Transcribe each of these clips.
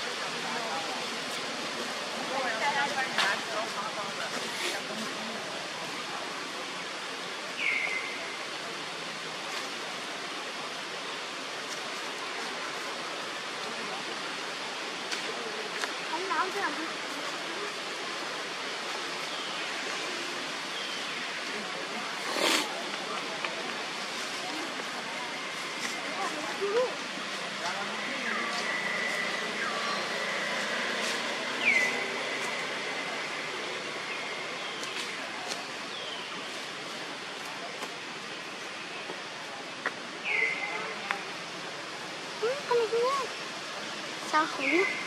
Thank you. 小红。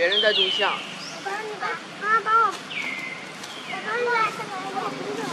别人在录像。我帮你吧，妈妈帮我。我帮你来，这个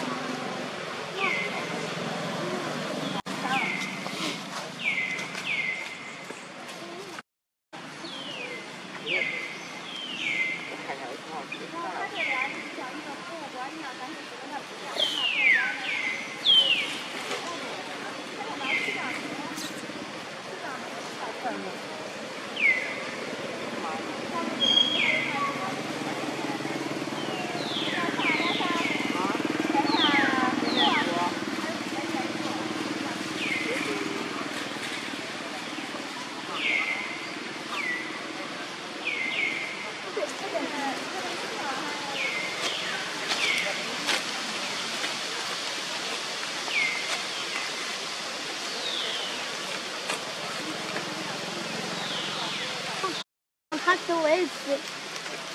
他的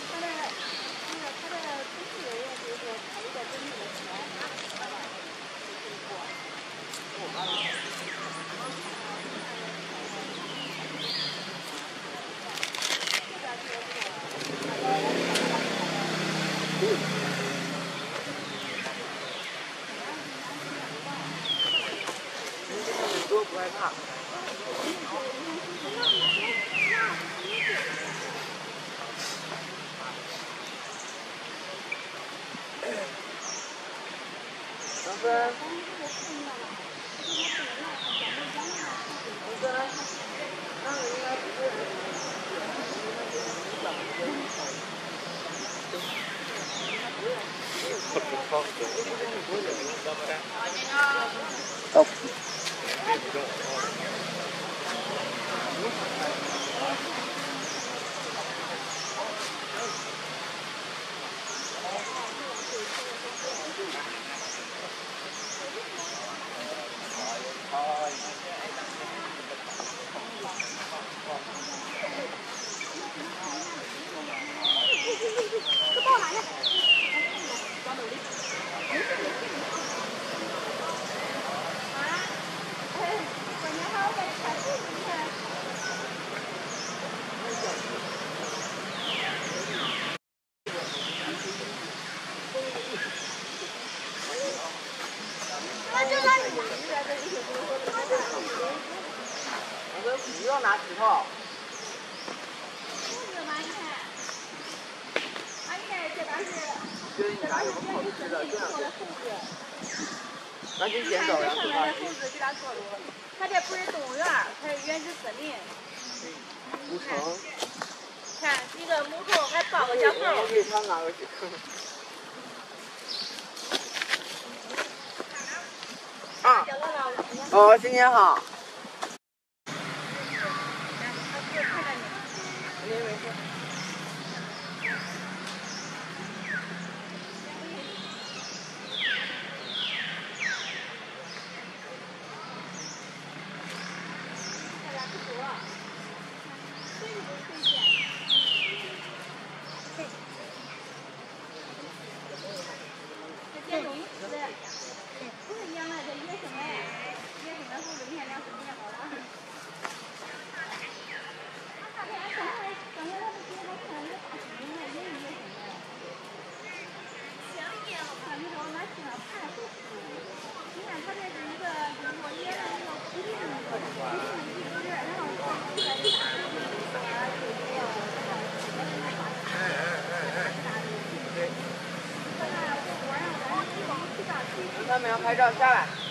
他的他的工作人员，比如说考虑在征地的时候，他爸，vâng Tóc Thank you. 帮我了就是你拿什么好吃的，这样赶紧捡走，然后他这不是动物园，他是原始森林。不成。看一个母猴还抱个小猴。我给他拿过去。啊。哦，新年好。拍照，下来。